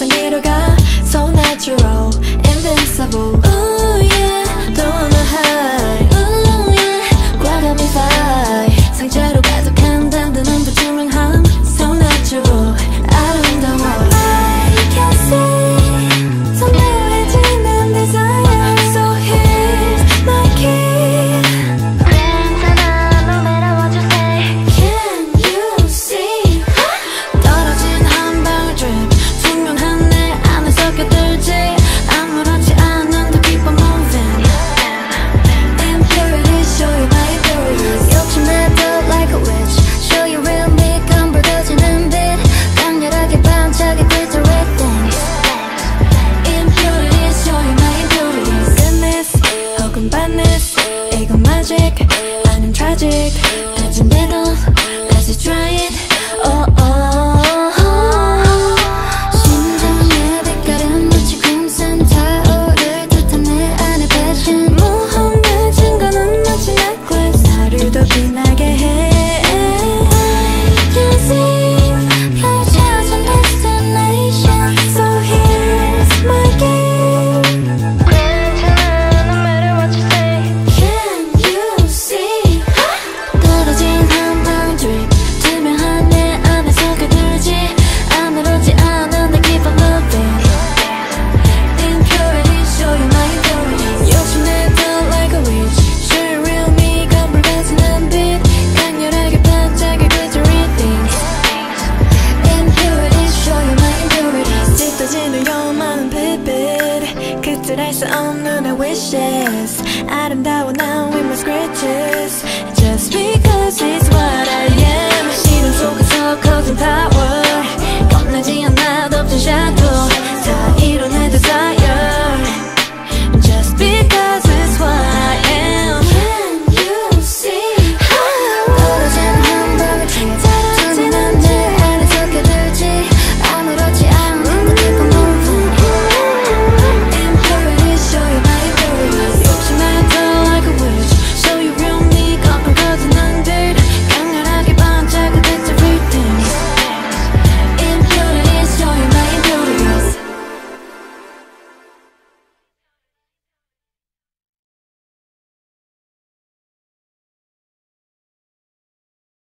されるが magic. 수 없는 내 wishes 아름다워 now with my scratches Just